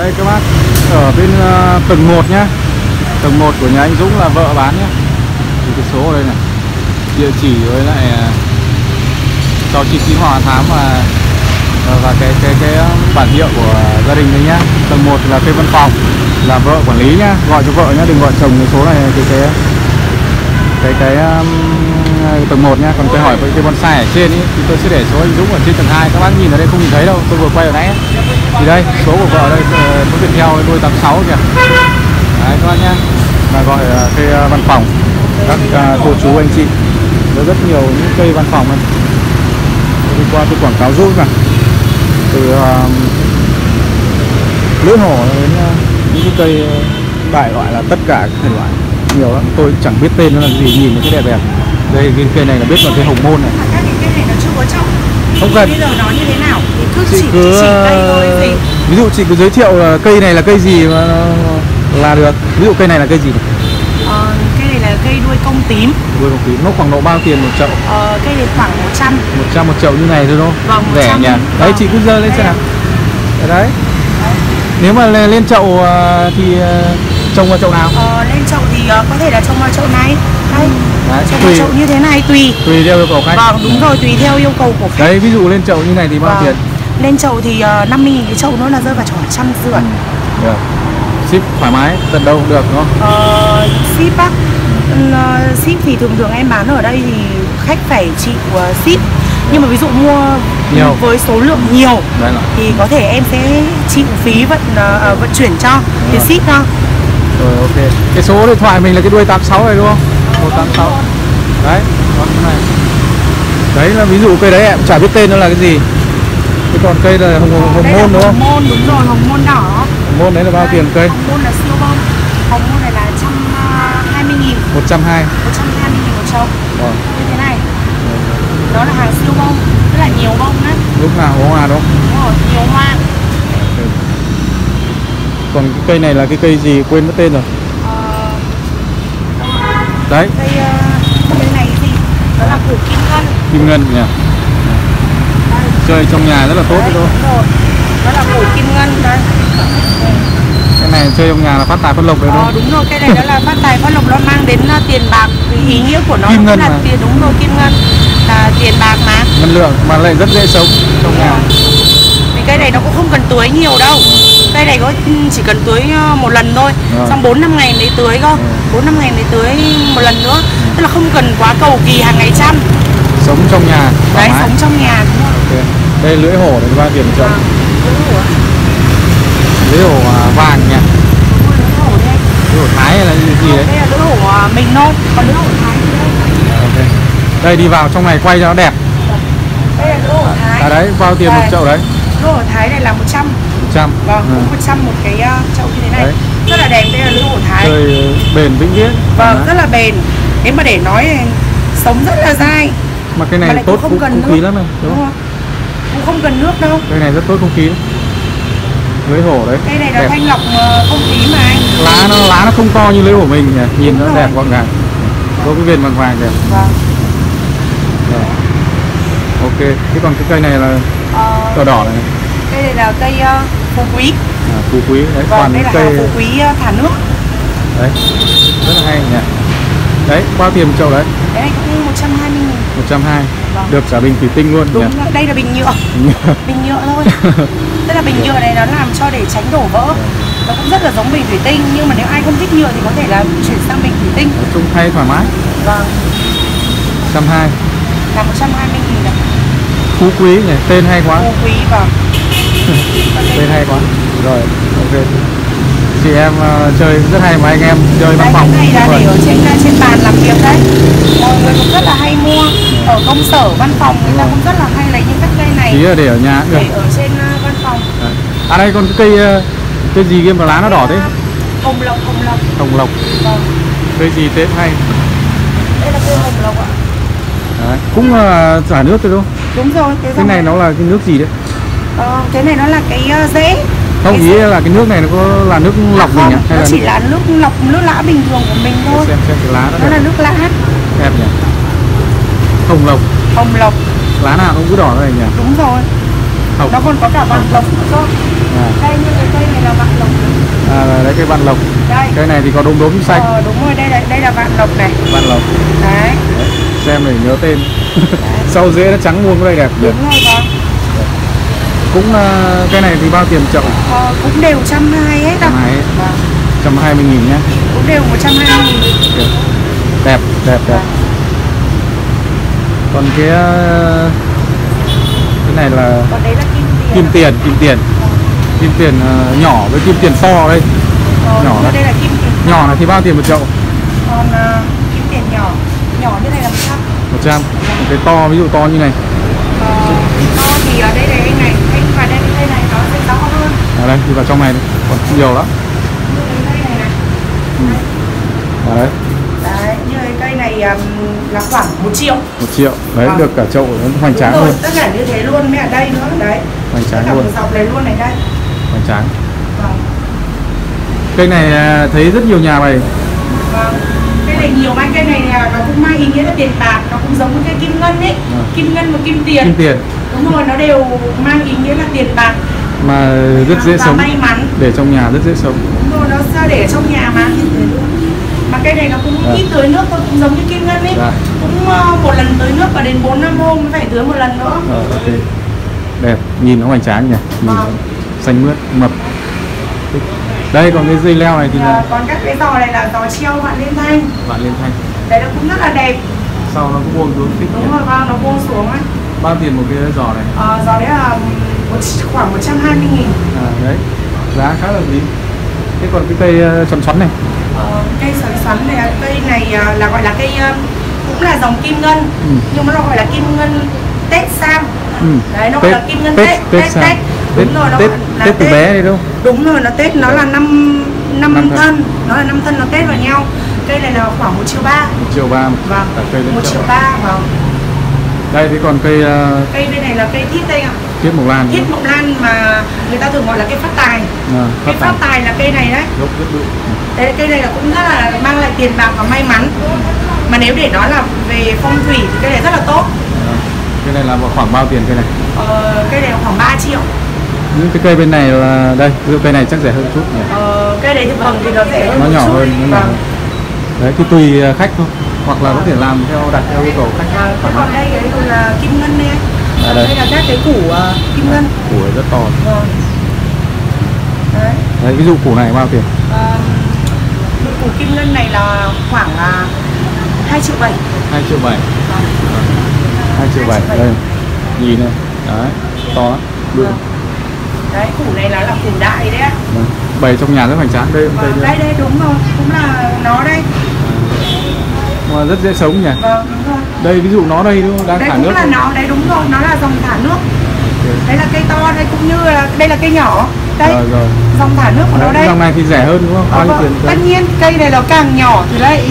đây các bác. Ở bên uh, tầng 1 nhá. Tầng 1 của nhà anh Dũng là vợ bán nhá. Thì cái số ở đây này. Địa chỉ với lại ờ, cho chị Kim hòa thám và ờ, và cái cái cái bản hiệu của gia đình đấy nhá. Tầng 1 là cây văn phòng là vợ quản lý nhá. Gọi cho vợ nhá đừng gọi chồng. Cái số này cái cái cái cái um, tầng 1 nhá. Còn tôi hỏi với cái bonsai ở trên ý, thì tôi sẽ để số anh Dũng ở trên tầng 2 các bác nhìn ở đây không nhìn thấy đâu. Tôi vừa quay ở nãy ấy thì đây số của vợ đây ờ, số Viettel đôi 86 kìa. Đấy các bác nhá. Là gọi cây ờ, văn phòng. Các ờ, cô chú anh chị. Có rất nhiều những cây văn phòng này. Đi qua tôi quảng cáo giúp mà từ lưỡi hổ đến những cái cây đại loại là tất cả các thể loại. Nhiều lắm. Tôi chẳng biết tên nó là gì nhìn nó cái đẹp đẹp. Đây cái cây này là biết là cái hồng môn này. Các cái cây này nó chưa có trọng. Không cần. Bây giờ nó như thế nào? thì cứ chị chỉ, cứ chỉ cây thôi ờ, gì. ví dụ chị cứ giới thiệu là cây này là cây gì mà là được. Ví dụ cây này là cây gì? Ờ, Cây này là cây đuôi công tím. Đuôi một tí nó khoảng độ bao tiền một chậu? Ờ, Cây này khoảng 100 100 một chậu như này thôi đúng không? Vâng, rẻ 100, nhỉ? Đấy vâng. chị cứ dơ lên xem nào. Đấy, đấy. Nếu mà lên, lên chậu ờ, thì ờ, trồng vào chậu nào? Ờ, Lên chậu thì ờ, có thể là trồng vào chậu này. Đây đấy, Trồng tùy. chậu như thế này tùy. Tùy theo yêu cầu khách. Vâng đúng rồi tùy theo yêu cầu của khách. Đấy ví dụ lên chậu như này thì bao Vâng. tiền Lên chậu thì uh, 50 nghìn cái chậu nó là rơi vào khoảng trăm rưỡi. Được. Ship thoải mái tận đâu cũng được đúng không? Ờ, ship á Ờ, ship thì thường thường em bán ở đây thì khách phải chịu ờ, ship. Nhưng mà ví dụ mua Nhiều. với số lượng nhiều đấy là thì có thể em sẽ chịu phí vận ờ, ờ, vận chuyển cho thì Rồi. ship cho rồi ok. Cái số điện thoại mình là cái đuôi 86 này đúng không? 186 đấy này. Đấy là ví dụ cây đấy em chả biết tên nó là cái gì còn cây là hồng, hồng, hồng môn đúng không? hồng môn đúng rồi hồng môn đỏ. Hồng môn đấy là bao tiền cây? hồng môn là siêu bông. Hồng môn này là trăm ờ, hai mươi nghìn. 120 một trăm hai mươi nghìn một chậu Rồi. như thế này. Đó là hàng siêu bông rất là nhiều bông đấy lúc nào có hoa đúng không? Đúng rồi nhiều hoa. Còn cái cây này là cái cây gì? Quên mất tên rồi. Ờ, đấy. cây ờ, cây này gì? Đó là củ kim ngân. Kim ngân nhỉ chơi trong nhà rất là tốt đấy Đấy, thôi đúng rồi. Đó là củ kim ngân đây cái này chơi trong nhà là phát tài phát lộc đấy đúng ờ, không? đúng rồi cây này đó là phát tài phát lộc nó mang đến ờ, tiền bạc. Cái ý nghĩa của nó Kim ngân là mà. tiền đúng rồi kim ngân là tiền bạc mà. Ngân lượng mà lại rất dễ sống trong nhà. Thì cây này nó cũng không cần tưới nhiều đâu. Cây này có chỉ cần tưới ờ, một lần thôi. Rồi. xong 4 năm ngày mới tưới cơ. 4 năm ngày mới tưới một lần nữa. Tức là không cần quá cầu kỳ hàng ngày chăm. Sống trong nhà thoải sống trong nhà đúng không Ok. Đây lưỡi hổ này tiền một chậu Vâng. Lưỡi hổ. à, vàng nhỉ? Lưỡi hổ thái hay là gì, đấy? Đây là lưỡi hổ à, mình thôi. Còn lưỡi hổ thái thì đây. Ok. Đây đi vào trong này quay cho nó đẹp. Đây là lưỡi hổ thái. à đấy bao tiền một chậu đấy? Lưỡi hổ thái này là 100 100 vâng Ừ. cũng 100 một cái chậu như thế này. Đấy. rất là đẹp đây là lưỡi hổ thái. Ờ, bền vĩnh viễn. Vâng Đó. rất là bền. Nếu mà để nói sống rất là dai. Mà cái mà này lại tốt cũng không không, cần không khí nước. lắm này đúng không cũng không cần nước đâu. Cây này rất tốt không khí. Đấy. lưỡi hổ đấy. Cây này nó đẹp. thanh lọc ờ, không khí mà anh. Lá nó lá nó không to như lưỡi hổ mình nhỉ. Nhìn Đúng nó rồi. đẹp gọn gàng. Có cái viền vàng vàng kìa. Vâng. Rồi. ok thế còn cái cây này là Ờ, đỏ đỏ này. cây này là cây uh, phú quý. À, phú quý đấy vâng toàn đây là cây phú quý uh, thả nước. Đấy rất là hay nhỉ. Đấy bao tiền một chậu đấy. Này cũng 120 nghìn. 120 Vâng. được cả bình thủy tinh luôn đúng nhỉ? rồi, đây là bình nhựa. Bình nhựa thôi. Tức là bình nhựa này nó làm cho để tránh đổ vỡ. Nó cũng rất là giống bình thủy tinh nhưng mà nếu ai không thích nhựa thì có thể là chuyển sang bình thủy tinh. Nói chung thay thoải mái. Vâng. 120 là 120 nghìn đồng phú quý nhỉ? Tên hay quá. Phú quý vâng. Tên hay quá. Rồi ok chị em ờ, chơi rất hay mà anh em chơi văn phòng cái này là để ở trên trên bàn làm việc đấy. Mọi người cũng rất là hay mua. Ở công sở văn phòng người ta cũng rất là hay lấy những các cây này là để ở nhà để được. ở trên uh, văn phòng. Đấy. à đây còn cái cây ờ, cây gì kia mà lá nó đỏ thế? Hồng lộc hồng lộc. Hồng lộc. Vâng. Cây gì tết hay. Đây là cây hồng lộc ạ. Đấy. cũng là xả nước thôi đúng không? Đúng rồi cái, cái này nó là cái nước gì đấy? Ờ, cái này nó là cái rễ không ý là cái nước này nó có là nước lọc mình không, nhỉ hay nó là chỉ nước... là nước lọc nước lã bình thường của mình thôi. Xem xem cái lá nó nó là nước lã. Đẹp nhỉ? Hồng lộc. Hồng lộc. Lá nào cũng cứ đỏ này nhỉ? Đúng rồi. Hồng. Nó còn có cả vạn lộc nữa cơ. À, đây như cái cây này là vạn lộc. À, đấy cái vạn lộc. Đây. Cái này thì có đốm đốm xanh. Ờ, đúng rồi đây là đây là vạn lộc này. Vạn lộc. Đấy. Xem để nhớ tên. Sau rễ nó trắng muôn cái này đẹp đúng rồi vâng cũng à, cái này thì bao tiền chậu ờ, cũng đều trăm hai hết trăm hai hết. vâng. Trăm hai mươi nghìn nhá. Cũng đều một trăm hai nghìn. Đẹp đẹp đẹp. Còn cái à, cái này là còn đấy là kim tiền. Kim tiền kim tiền. Kim tiền à, nhỏ với kim tiền to đây. Ờ, nhỏ đây là kim tiền nhỏ. Này thì bao tiền một chậu? Còn ờ, kim tiền nhỏ. Nhỏ như này là một trăm. 100 cái to ví dụ to như này. Ờ, to thì ở đây là cái này anh và đây cái cây này nó sẽ to hơn ở đây đi vào trong này đi. còn nhiều lắm. Ở đấy. Đấy như cây này um, là khoảng một triệu. Một triệu. Đấy Vâng. được cả chậu hoành tráng luôn. tất cả như thế luôn mẹ đây nữa đấy. Hoành tất tráng luôn. dọc này luôn này đây. Hoành tráng. Vâng. Cây này à, thấy rất nhiều nhà bày. Vâng. Cây này nhiều mai cây này là nó cũng mang ý nghĩa là tiền bạc nó cũng giống với cây kim ngân ấy. Vâng. kim ngân và kim tiền. Kim tiền. Đúng rồi nó đều mang ý nghĩa là tiền bạc mà rất dễ và sống. may mắn. Để trong nhà rất dễ sống. Đúng rồi nó sẽ để trong nhà mà? Mà cây này nó cũng Dạ. ít tưới nước thôi cũng giống như kim ngân ấy. Dạ. cũng ờ, một lần tưới nước và đến 4 năm hôm mới phải tưới một lần nữa. Ờ, ok. Đẹp nhìn nó hoành tráng nhỉ? Nhìn nó Vâng. xanh mướt mập. Đây còn cái dây leo này thì Ờ, là còn các cái giò này là giò treo vạn liên thanh. Bạn liên thanh. Đấy nó cũng rất là đẹp. Sau nó cũng buông xuống thích đúng nhỉ? rồi vâng nó buông xuống ấy bao tiền một cái giò này? Ờ, giò đấy là một, khoảng 120 nghìn. À, đấy. Giá khá là hợp lý thế còn cái cây uh, xoắn xoắn này? Ờ, cây xoắn xoắn này là- cây này ờ, là gọi là cây ờ, cũng là dòng kim ngân. Ừ. nhưng mà nó gọi là kim ngân tết sam ừ. đấy nó gọi là kim ngân tết tết tết tết, sao? đúng tết rồi nó tết là tết từ bé đi đâu đúng rồi nó tết nó là năm năm Năm thân. thân. Nó là năm thân nó tết vào nhau. Cây này là khoảng một triệu ba. Một triệu ba. Vâng một triệu ba vâng đây thì còn cây uh, cây bên này là cây thiết đây ạ. thiết mộc lan thiết mộng lan mà người ta thường gọi là cây phát tài. À, cây phát tài. là cây này đấy. Gốc rất bự Đấy, cây này là cũng rất là mang lại tiền bạc và may mắn. Mà nếu để nói là về phong thủy thì cây này rất là tốt. À, cây này là khoảng bao tiền cây này? Ờ, cây này là khoảng 3 triệu. Những cái cây bên này là đây ví dụ cây này chắc rẻ hơn chút nhỉ? Ờ, cây này thì vâng thì nó rẻ hơn nó nhỏ chút. hơn nó nhỏ vâng. hơn. Đấy thì tùy khách thôi hoặc là có thể làm theo đặt theo yêu cầu khách Vâng, thế còn đây là kim ngân này À, đây. đây là các cái củ ờ, kim ngân. Củ rất to. Vâng. Đấy. Đấy ví dụ củ này bao tiền? Một củ kim ngân này là khoảng là 2 triệu 7 2 triệu bảy. Hai triệu bảy. Bảy. đây nhìn này. Đấy to lắm. Bự Vâng. đấy củ này là là củ đại đấy ạ. Bày trong nhà rất hoành tráng. Đây vâng, đây. đây đây đúng rồi. Cũng là nó đây mà rất dễ sống nhỉ? Vâng đúng rồi. Đây ví dụ nó đây đúng không? Đang đây thả cũng nước là thôi. nó đấy đúng rồi nó là dòng thả nước. Đây là cây to đây cũng như là đây là cây nhỏ. Đây rồi rồi. dòng thả nước của nó đấy, đây. dòng này thì rẻ hơn đúng không? Bao nhiêu vâng, tiền tất nhiên cây này nó càng nhỏ thì lại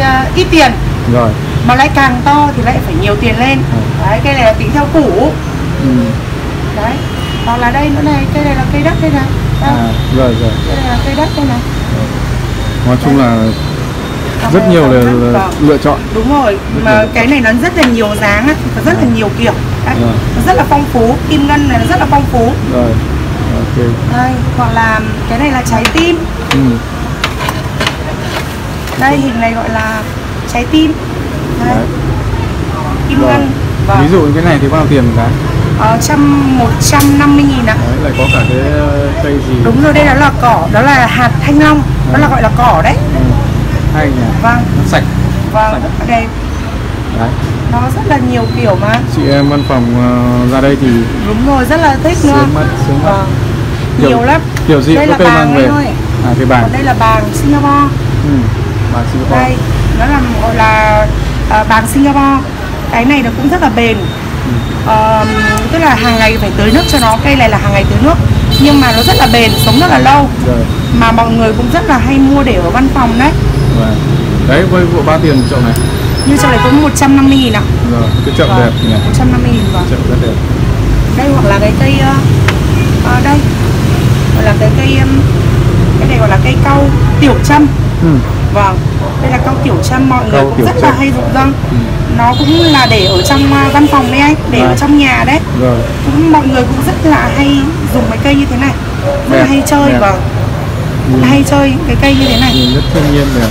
à, ít tiền. Rồi. Mà lại càng to thì lại phải nhiều tiền lên. Ừ. đấy cây này là tính theo củ. Ừ. đấy hoặc là đây nữa này cây này là cây đất đây này. À rồi rồi. Cây này là cây đất đây này. Nói chung là rất nhiều là là, lựa chọn đúng rồi Rất mà nhiều. cái này nó rất là nhiều dáng và rất là nhiều kiểu đấy. Nó rất là phong phú kim ngân này nó rất là phong phú rồi ok đây hoặc là cái này là trái tim ừ. đây hình này gọi là trái tim đây. Đấy. kim Rồi. ngân vâng. ví dụ cái này thì bao tiền một cái Ờ, trăm một trăm năm mươi nghìn ạ đấy lại có cả cái ờ, cây gì đúng rồi đây đó là cỏ đó là hạt thanh long đó là gọi là cỏ đấy ừ. Hay nhỉ. Vâng. Nó sạch. Vâng Sạch. ở đây đấy. Nó rất là nhiều kiểu mà. Chị em văn phòng ờ, ra đây thì đúng rồi rất là thích sướng mắt sướng mắt. Vâng. Kiểu- nhiều lắm. kiểu gì đây có cây mang về. ơi à cái bàng. Còn đây là bàng Singapore. Ừ. bàng Singapore. Đây nó là gọi là à, bàng Singapore. Cái này nó cũng rất là bền. Ừ. Ờ, tức là hàng ngày phải tưới nước cho nó. Cây này là hàng ngày tưới nước. Nhưng mà nó rất là bền sống rất là lâu. Rồi. Mà mọi người cũng rất là hay mua để ở văn phòng đấy và đấy với bộ bao tiền chậu này. Như trong này cũng 150 nghìn ạ. Rồi cái chậu đẹp nhỉ? 150 nghìn vâng. Chậu rất đẹp. Đây hoặc là cái cây ờ, ờ, đây. Gọi là cái cây cái này gọi là cây cau tiểu châm. Ừ. vâng đây là cau tiểu châm mọi người Cau cũng rất châm. là hay dụng răng Ừ. nó cũng là để ở trong à, văn phòng đấy anh để ở Vâng. trong nhà đấy. Rồi cũng mọi người cũng rất là hay dùng cái cây như thế này. Rất là hay chơi vâng nhìn, hay chơi những cái cây như thế này. Nhìn rất thiên nhiên đẹp.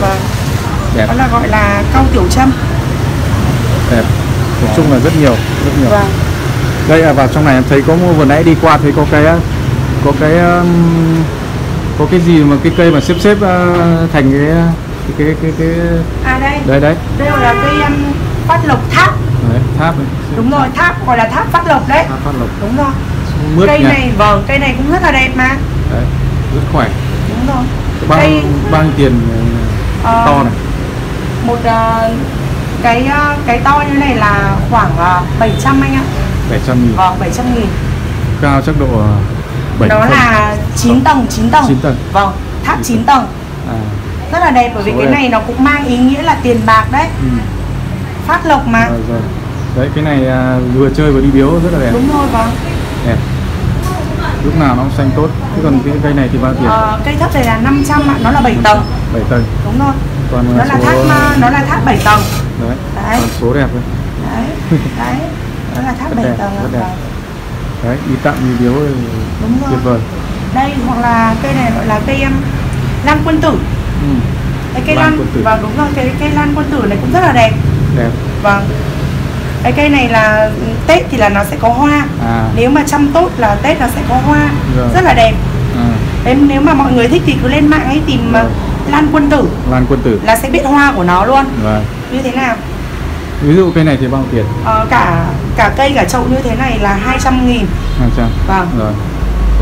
Vâng. Đẹp. Đó là gọi là cau tiểu trâm đẹp. Nói chung là rất nhiều rất nhiều. Vâng. Đây là vào trong này em thấy có vừa nãy đi qua thấy có cái có cái um, có cái gì mà cái cây mà xếp xếp uh, thành cái cái cái cái, cái à đây. Đấy đấy đây là cây um, phát lộc tháp. Đấy tháp ấy. đúng rồi tháp gọi là tháp phát lộc đấy. Tháp phát lộc. Đúng rồi. Mướt cây nha này vâng cây này cũng rất là đẹp mà. Đấy rất khỏe. Đúng rồi. Bao cây bao tiền ờ, to này? một ờ, cái ờ, cái to như này là khoảng uh, 700 anh ạ. 700 nghìn. Vâng 700 nghìn. Cao chắc độ ờ, 7 đó là 9 tầng 9 tầng. Chín tầng. vâng tháp 9 tầng. à, rất là đẹp bởi vì Số cái này nó cũng mang ý nghĩa là tiền bạc đấy. Ừ. phát lộc mà. Rồi, rồi. đấy cái này à, vừa chơi vừa đi biếu rất là đẹp. Đúng rồi vâng lúc nào nó cũng xanh tốt. Chứ còn cái cây này thì bao tiền? Ờ, cây tháp này là 500 ạ. Nó là 7 tầng. 7 tầng. Đúng rồi. Còn nó là số tháp ờ, nó là tháp 7 tầng. Đấy Đấy. còn số đẹp đấy đấy đấy. Nó là tháp Rất 7 đẹp, tầng rất đẹp. Vâng. đấy đi tặng đi biếu Đúng rồi. tuyệt vời. Đây hoặc là cây này gọi là cây um, lan quân tử. Ừ. cây Lan lan, quân tử. vâng đúng rồi. Cái cây lan quân tử này cũng rất là đẹp. Đẹp. Vâng cái cây này là tết thì là nó sẽ có hoa. À. Nếu mà chăm tốt là tết nó sẽ có hoa. Rồi. rất là đẹp. À, Đấy, nếu mà mọi người thích thì cứ lên mạng ấy tìm Rồi. uh, lan quân tử. Lan quân tử. Là sẽ biết hoa của nó luôn. Và như thế nào? Ví dụ cây này thì bao nhiêu tiền? Ờ, cả cả cây cả chậu như thế này là 200 nghìn. 200 vâng. Rồi.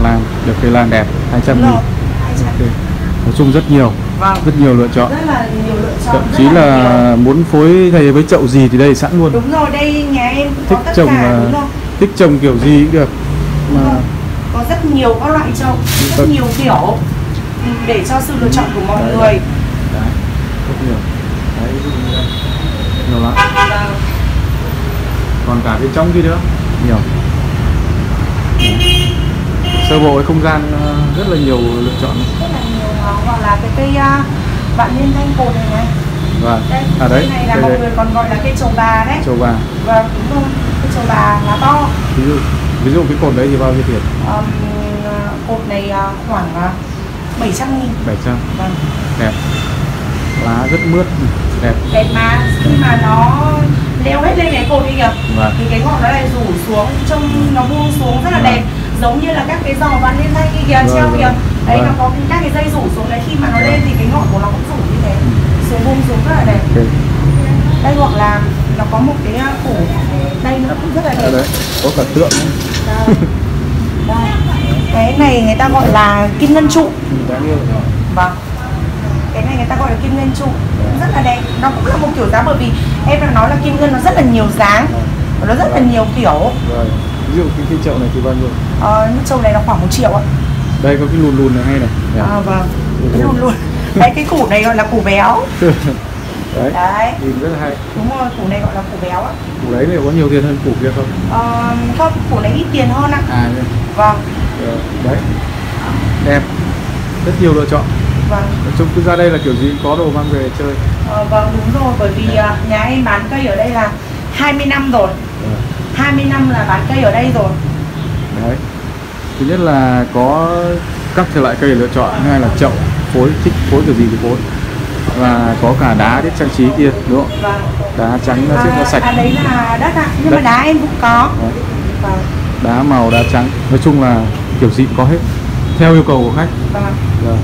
Lan được cây lan đẹp 200 đúng nghìn. Rồi. 200 Ok. nói chung rất nhiều vâng. Rất nhiều lựa chọn. Rất là nhiều lựa chọn. Thậm chí nhiều. là muốn phối thầy với chậu gì thì đây sẵn luôn. Đúng rồi đây nhà em thích có tất trồng cả đúng rồi thích trồng kiểu gì cũng được. Đúng mà có rất nhiều các loại chậu rất Vâng. nhiều kiểu ừ, để cho sự lựa chọn của mọi Đấy, người. đấy. đấy rất nhiều. Đấy nhiều lắm. Vâng. còn cả bên trong kia nữa. Nhiều. Sơ bộ cái không gian ờ, rất là nhiều lựa chọn nhiều nó gọi là cái cây uh, vạn niên thanh cột này này. Và đây à đấy cây này là mọi người còn gọi là cây trầu bà đấy. Châu bà. Vâng đúng rồi cây trầu bà lá to. Ví dụ ví dụ cái cột đấy thì bao nhiêu tiền? Um, cột này à, khoảng uh, 700 nghìn. 700 vâng. Đẹp. Lá rất mướt đẹp. Đẹp mà khi mà nó leo hết lên cái cột đi kìa Vâng. thì cái ngọn nó lại rủ xuống trông nó buông xuống rất là Vâng. đẹp. Giống như là các cái giò vạn liên thanh kia kìa Vâng, treo vâng. kìa đấy Vâng. nó có các cái dây rủ xuống đấy khi mà nó Vâng. lên thì cái ngọn của nó cũng rủ như thế. Xuống buông xuống rất là đẹp. Đây hoặc là nó có một cái à, củ đây nữa cũng rất là đẹp. Đấy. Có cả tượng nữa. Đây. Đây. cái này người ta gọi là kim ngân trụ. Ừ. Vâng. Cái này người ta gọi là kim ngân trụ. Cũng rất là đẹp. Nó cũng là một kiểu dáng bởi vì em đã nói là kim ngân nó rất là nhiều dáng. Nó rất là nhiều kiểu. Rồi ví dụ cái, cái chậu này thì bao nhiêu? Ờ, trâu này là khoảng 1 triệu ạ đây có cái lùn lùn này hay này. Đẹp. à, Vâng. Lùn Cái lùn. luôn Đấy cái củ này gọi là củ béo. Đấy Đấy. nhìn rất là hay. Đúng rồi củ này gọi là củ béo á. Củ đấy liệu có nhiều tiền hơn củ kia không? Ờ, Không củ này ít tiền hơn ạ. À. Vâng. Ờ, đấy. Đẹp. Rất nhiều lựa chọn. Vâng. Nói chung cứ ra đây là kiểu gì có đồ mang về chơi. Ờ, Vâng đúng rồi bởi vì à, nhà em bán cây ở đây là 20 năm rồi. Ờ, 20 năm là bán cây ở đây rồi. Đấy thứ nhất là có các thể loại cây để lựa chọn thứ hai là chậu phối thích phối kiểu gì thì phối và có cả đá để trang trí kia đúng không đá trắng nó sẽ nó sạch À đấy là đất ạ, nhưng Đất. mà đá em cũng có. Đấy. Vâng, đá màu đá trắng nói chung là kiểu gì cũng có hết theo yêu cầu của khách vâng, Vâng.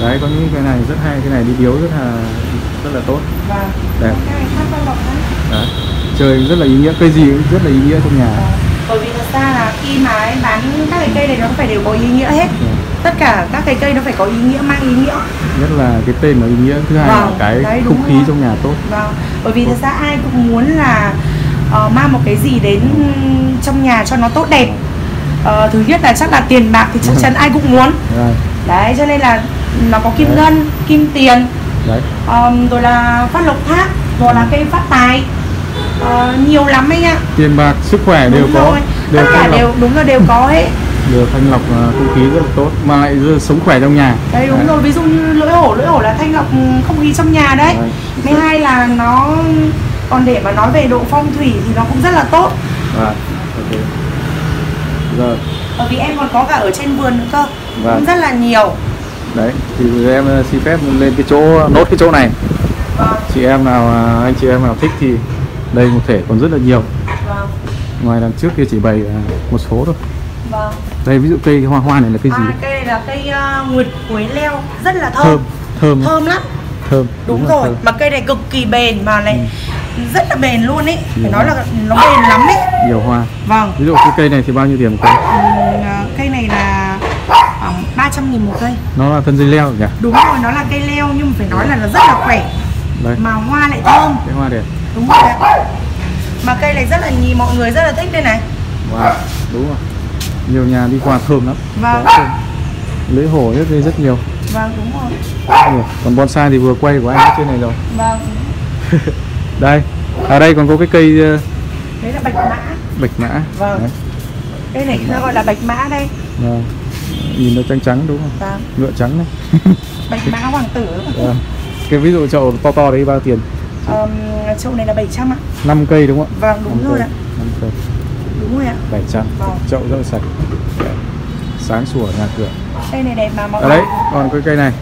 đấy có những cái này rất hay cái này đi biếu rất là rất là tốt vâng. Đẹp. Đấy chơi rất là ý nghĩa cây gì cũng rất là ý nghĩa trong nhà Vâng. Bởi vì thật ra là khi mà em bán các cái cây này nó phải đều có ý nghĩa hết. Vâng. Tất cả các cái cây nó phải có ý nghĩa, mang ý nghĩa. nhất là cái tên nó ý nghĩa thứ hai là Vâng, cái đấy, không khí rồi. trong nhà tốt Vâng. Bởi vì thật ra ai cũng muốn là ờ, mang một cái gì đến trong nhà cho nó tốt đẹp. Ờ, thứ nhất là chắc là tiền bạc thì chắc chắn ai cũng muốn. Rồi, Đấy, cho nên là nó có kim Đấy. ngân, kim tiền, đấy Ờm, rồi là phát lộc tháp rồi là cây phát tài Ờ, nhiều lắm anh ạ. Tiền bạc sức khỏe đều đúng có rồi. tất cả đều đúng là đều có hết đều thanh lọc ờ, không khí rất là tốt mà lại sống khỏe trong nhà. Đấy đúng rồi. Ví dụ như lưỡi hổ lưỡi hổ là thanh lọc không khí trong nhà đấy. Đấy. thứ hai là nó còn để mà nói về độ phong thủy thì nó cũng rất là tốt. Vâng, ok. Rồi, bởi vì em còn có cả ở trên vườn nữa cơ. Vâng. cũng rất là nhiều. Đấy, thì em ờ, xin phép lên cái chỗ, nốt cái chỗ này. vâng. Chị em nào, à, anh chị em nào thích thì đây một thể còn rất là nhiều. vâng Ngoài đằng trước kia chỉ bày à, một số thôi. vâng Đây ví dụ cây hoa hoa này là cây gì? à, cây này là cây uh, nguyệt quế leo rất là Thơm, thơm thơm, thơm lắm thơm. đúng, là rồi thơm. mà cây này cực kỳ bền mà này rất là bền luôn ấy phải nói là nó bền lắm ấy Nhiều hoa. vâng Ví dụ cái cây này thì bao nhiêu tiền một cây? À, cây này là khoảng 300 nghìn một cây Nó là thân dây leo nhỉ? đúng rồi nó là cây leo nhưng mà phải nói là nó rất là khỏe Đây, mà hoa lại thơm cái hoa đẹp. Đúng rồi mà cây này rất là nhì mọi người rất là thích đây này Wow, đúng rồi. Nhiều nhà đi qua thơm lắm. Vâng. Thơm. Lưỡi hổ rất đây rất nhiều. vâng đúng rồi. Còn bonsai thì vừa quay của anh ở trên này rồi. vâng Đây, ở đây còn có cái cây ờ, đấy là bạch mã bạch mã. Vâng. Đấy. cây này nó gọi là bạch mã đây Vâng. Nhìn nó trắng trắng đúng không? vâng Ngựa trắng này. bạch mã hoàng tử Vâng. Cái ví dụ chậu to to đấy bao tiền? Um, chỗ này là 700 ạ 5 cây đúng không ạ? vâng đúng rồi cây. ạ Năm cây. đúng rồi ạ 700. Vâng. Chậu rất sạch. Sáng sủa nhà cửa. cây này đẹp mà mọi Ở đấy, còn cái cây này.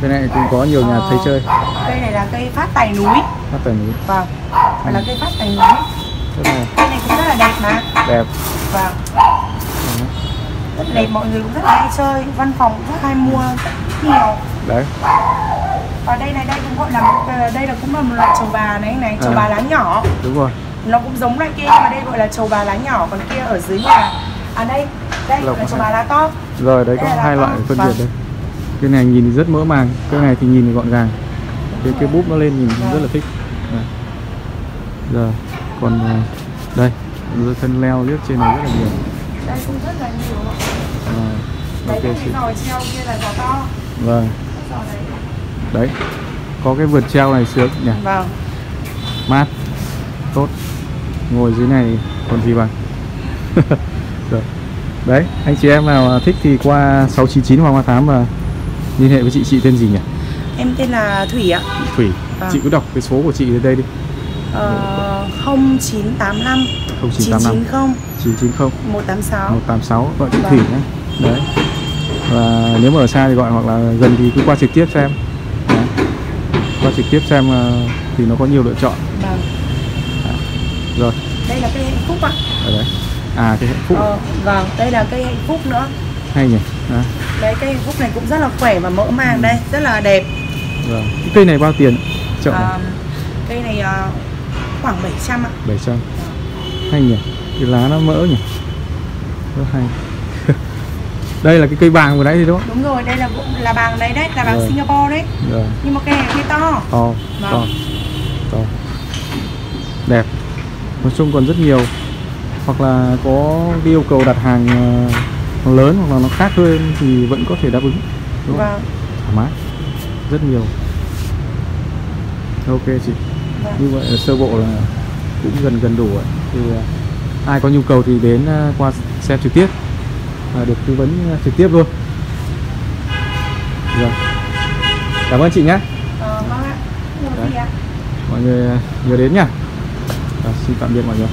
Cây này cũng có nhiều nhà Ờ. thấy chơi. cây này là cây phát tài núi Hát tài núi. vâng phải là cây phát tài núi cây này cũng rất là đẹp mà đẹp. vâng rất đẹp mọi người cũng rất là hay chơi văn phòng cũng rất hay mua rất nhiều Đấy. Ở đây này đây cũng gọi là một, ờ, đây là cũng là một loại trầu bà này này trầu À. bà lá nhỏ Đúng rồi. nó cũng giống loại kia mà đây gọi là trầu bà lá nhỏ còn kia ở dưới nhà à đây đây Lộc là trầu bà lá to Rồi đấy có Đây là hai loại phân Vâng. biệt đây. Cái này nhìn thì rất mỡ màng, cái này thì nhìn thì gọn gàng. Cái cái búp nó lên nhìn Vâng. rất là thích. Đây. Giờ còn à, đây, dưa thân leo liếc trên này rất là nhiều. đây cũng rất là nhiều À, đấy ok cái giò treo kia là giò to Vâng, đấy. Có cái vườn treo này sướng nhỉ, vâng mát, tốt. Ngồi dưới này còn gì bằng. Rồi. Đấy, anh chị em nào thích thì qua 699 Hoàng Hoa Thám và liên hệ với chị. Chị tên gì nhỉ? em tên là thủy ạ Thủy. Vâng. Chị cứ đọc cái số của chị ở đây đi. ờ, 0985 0985 990 990 186 186 gọi chị Vâng. Thủy nhé. Đấy. Và nếu mà ở xa thì gọi hoặc là gần thì cứ qua trực tiếp xem. Qua trực tiếp xem ờ, thì nó có nhiều lựa chọn. vâng Rồi, đây là cây hạnh phúc ạ ở đấy. À cái hạnh phúc ờ, vâng đây là cây hạnh phúc nữa hay nhỉ. Đấy. đấy cây hạnh phúc này cũng rất là khỏe và mỡ màng đây rất là đẹp Rồi. Cái cây này bao tiền? Chậu này Ờ, cây này ờ, khoảng 700 ạ 700. Hay nhỉ. Cái lá nó mỡ nhỉ. Rất hay. Đây là cái cây bàng vừa nãy thì đúng không? đúng rồi đây là là bàng đấy đấy là bàng Rồi. Singapore đấy. Rồi. nhưng mà cây này cây to. To Vâng. to to. Đẹp. Nói chung còn rất nhiều. Hoặc là có cái yêu cầu đặt hàng ờ, lớn hoặc là nó khác hơn thì vẫn có thể đáp ứng. Đúng không? vâng. Thoải mái. Rất nhiều. Ok chị. Vâng. Như vậy sơ bộ là cũng gần gần đủ rồi. Thì ờ, ai có nhu cầu thì đến ờ, qua xem trực tiếp và được tư vấn ờ, trực tiếp luôn. Rồi cảm ơn chị nhé ờ, vâng ạ. Không có gì ạ. Mọi người ờ, nhớ đến nhá. Rồi, xin tạm biệt mọi người